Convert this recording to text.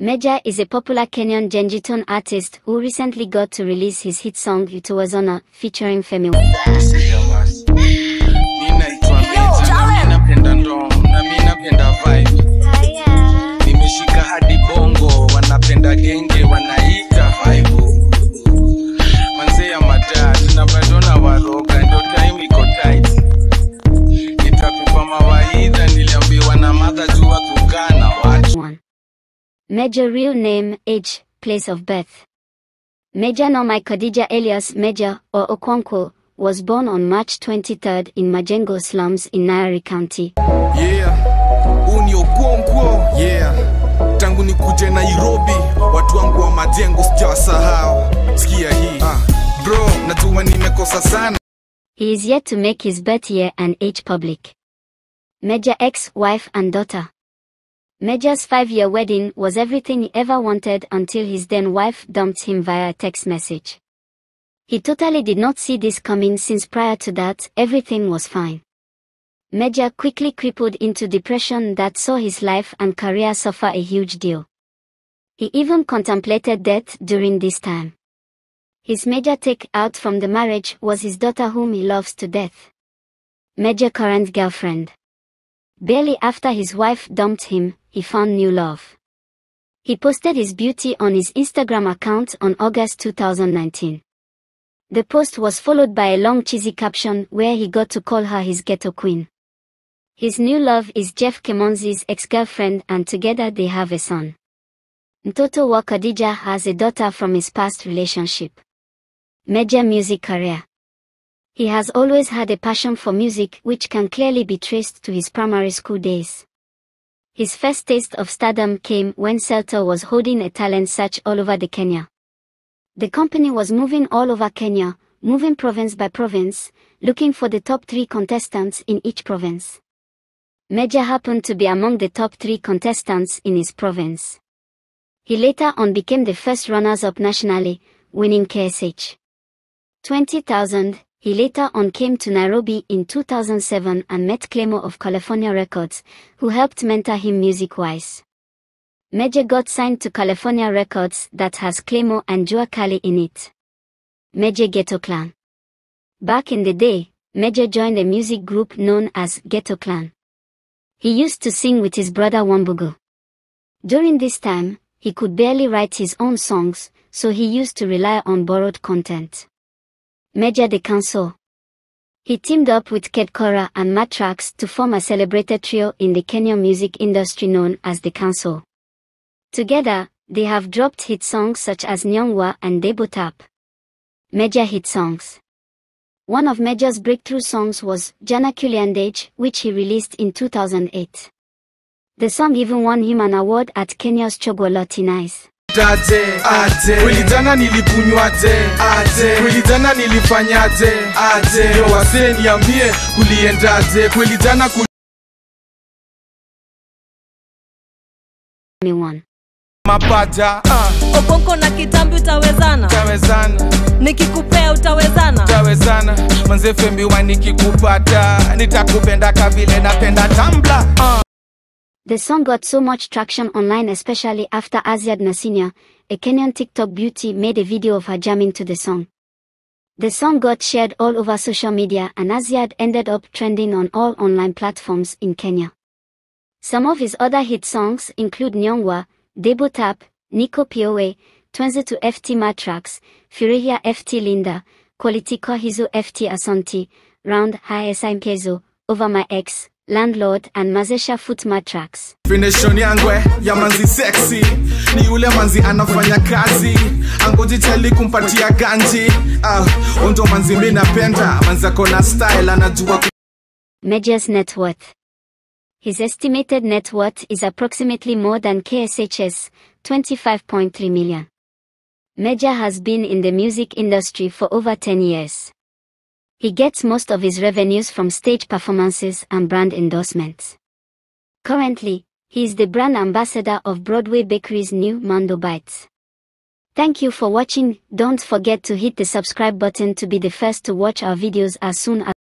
Mejja is a popular Kenyan Gengetone artist who recently got to release his hit song Utawezana featuring Femi. Major real name, age, place of birth. Major Nomai Khadija Elias Major or Okonkwo was born on March 23rd in Majengo slums in Nyeri County. Yeah, huu ni Okonkwo. Yeah, tangu ni nikuje Nairobi, watu wangu wa majengo sijawasahau. Sikia hii ah. Bro, najua nimekosa sana. He is yet to make his birth year and age public. Major ex-wife and daughter. Major's five-year wedding was everything he ever wanted until his then wife dumped him via a text message. He totally did not see this coming since prior to that, everything was fine. Major quickly crippled into depression that saw his life and career suffer a huge deal. He even contemplated death during this time. His major take out from the marriage was his daughter whom he loves to death. Major current girlfriend. Barely after his wife dumped him, he found new love. He posted his beauty on his Instagram account on August 2019. The post was followed by a long cheesy caption where he got to call her his ghetto queen. His new love is Jeff Kemonzi's ex-girlfriend and together they have a son. Mtoto wa Khadija has a daughter from his past relationship. Major music career. He has always had a passion for music which can clearly be traced to his primary school days. His first taste of stardom came when Celtel was holding a talent search all over the Kenya. The company was moving all over Kenya, moving province by province, looking for the top three contestants in each province. Major happened to be among the top three contestants in his province. He later on became the first runners-up nationally, winning KSH. 20,000, he later on came to Nairobi in 2007 and met Clemo of California Records, who helped mentor him music-wise. Major got signed to California Records that has Clemo and Jua Kali in it. Major Ghetto Clan. Back in the day, Major joined a music group known as Ghetto Clan. He used to sing with his brother Wambugu. During this time, he could barely write his own songs, so he used to rely on borrowed content. Major De Council. He teamed up with Ked Kora and Matrax to form a celebrated trio in the Kenyan music industry known as the Kansoul. Together, they have dropped hit songs such as Nyongwa and Debo Tap. Major hit songs. One of Major's breakthrough songs was Jana Kuliendaje, which he released in 2008. The song even won him an award at Kenya's Chaguo La Teeniez. Aje, aje. Kweli jana nilikunywaje aje. Kweli jana nilifanyaje aje. Yo wase niambie kuliendaje. Kweli jana kul Mapata, one. mapaja ah, Okonko na kitambi utawezana, tawezana nikikupea utawezana. tawezana manze fembiwa nikikupata nitakupenda kavile napenda tambla ah. The song got so much traction online especially after Azziad Nasenya, a Kenyan TikTok beauty made a video of her jamming to the song. The song got shared all over social media and Azziad ended up trending on all online platforms in Kenya. Some of his other hit songs include Nyongwa, Debo Tap, Nico Piowe, Twenze to FT Matrax, Furihia FT Linda, Quality Kohizo FT Asante, Round High SI Mkezo, Over My Ex, Landlord and Mazesha Foot Matrax. Definition yangwe ya manzi sexy ni yule manzi anafanya kazi angoji chali kumpatia ganji ah, onto manzi mi napenda manzi ako na style anajua Major's net worth. His estimated net worth is approximately more than KSH's 25.3 million. Major has been in the music industry for over 10 years. He gets most of his revenues from stage performances and brand endorsements. Currently, he is the brand ambassador of Broadway Bakery's new Mando Bites. Thank you for watching. Don't forget to hit the subscribe button to be the first to watch our videos as soon as